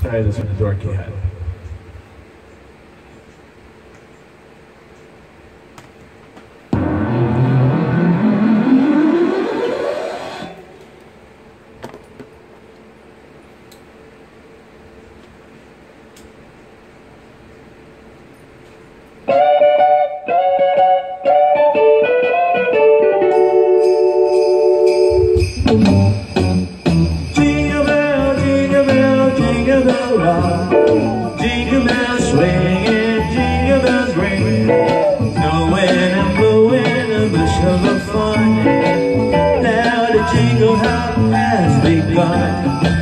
Try this with the dorky hat. Thank mm -hmm. you. Jingle bells ring jingle bells ring. Snowing and blowing a of fun. Now the jingle hop has begun.